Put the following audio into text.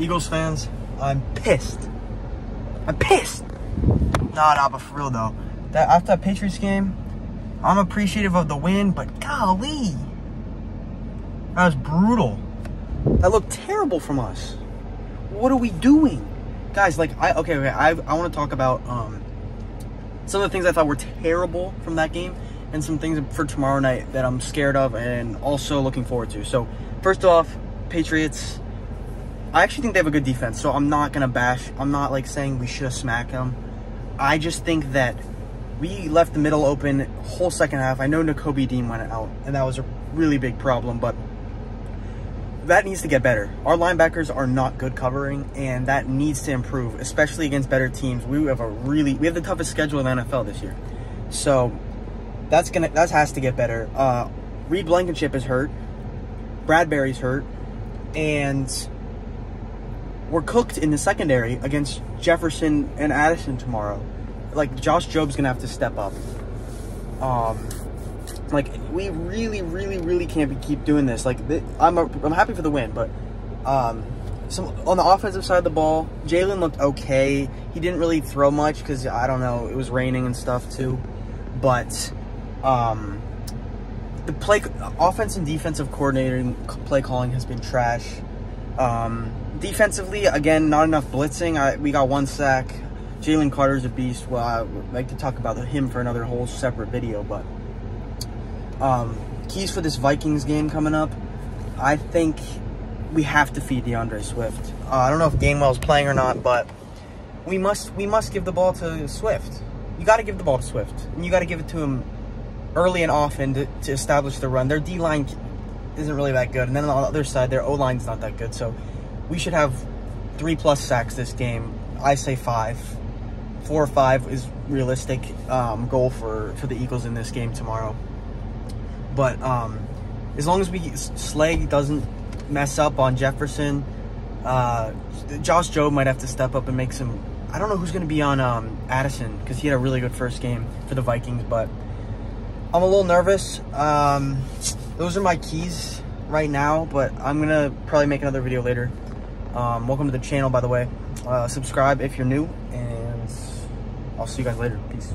Eagles fans, I'm pissed. I'm pissed. Nah, nah, but for real though, that after that Patriots game, I'm appreciative of the win, but golly, that was brutal. That looked terrible from us. What are we doing, guys? Like, I okay, okay. I I want to talk about um some of the things I thought were terrible from that game, and some things for tomorrow night that I'm scared of and also looking forward to. So, first off, Patriots. I actually think they have a good defense, so I'm not gonna bash. I'm not like saying we should have smacked them. I just think that we left the middle open whole second half. I know Nakobe Dean went out, and that was a really big problem, but that needs to get better. Our linebackers are not good covering, and that needs to improve, especially against better teams. We have a really we have the toughest schedule in the NFL this year, so that's gonna that has to get better. Uh, Reed Blankenship is hurt, Bradberry's hurt, and we're cooked in the secondary against Jefferson and Addison tomorrow. Like Josh Jobe's gonna have to step up. Um, like we really, really, really can't keep doing this. Like I'm, a, I'm happy for the win, but um, some on the offensive side of the ball, Jalen looked okay. He didn't really throw much because I don't know, it was raining and stuff too. But um, the play, offense and defensive coordinating, play calling has been trash. Um, defensively, again, not enough blitzing. I, we got one sack. Jalen Carter's a beast. Well, I would like to talk about him for another whole separate video, but um, keys for this Vikings game coming up. I think we have to feed D'Andre Swift. Uh, I don't know if Gainwell's playing or not, but we must we must give the ball to Swift. You got to give the ball to Swift, and you got to give it to him early and often to, to establish the run. Their D line isn't really that good, and then on the other side, their O line's not that good. So we should have three plus sacks this game. I say five, four or five is realistic um, goal for for the Eagles in this game tomorrow. But um, as long as we Slay doesn't mess up on Jefferson, uh, Josh Jobe might have to step up and make some. I don't know who's going to be on um, Addison because he had a really good first game for the Vikings, but I'm a little nervous. Um, those are my keys right now, but I'm going to probably make another video later. Um, welcome to the channel, by the way. Uh, subscribe if you're new, and I'll see you guys later. Peace.